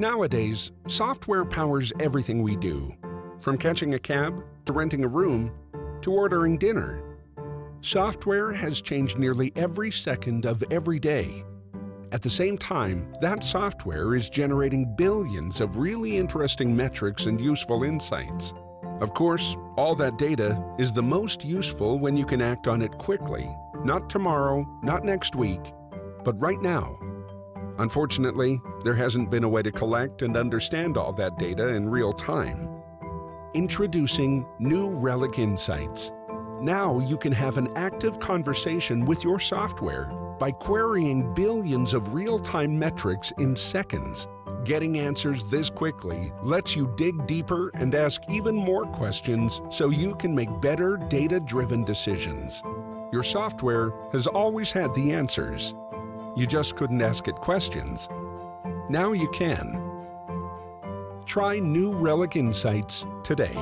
Nowadays, software powers everything we do, from catching a cab to renting a room to ordering dinner. Software has changed nearly every second of every day. At the same time, that software is generating billions of really interesting metrics and useful insights. Of course, all that data is the most useful when you can act on it quickly, not tomorrow, not next week, but right now. Unfortunately, there hasn't been a way to collect and understand all that data in real time. Introducing New Relic Insights. Now you can have an active conversation with your software by querying billions of real-time metrics in seconds. Getting answers this quickly lets you dig deeper and ask even more questions so you can make better data-driven decisions. Your software has always had the answers. You just couldn't ask it questions. Now you can. Try New Relic Insights today.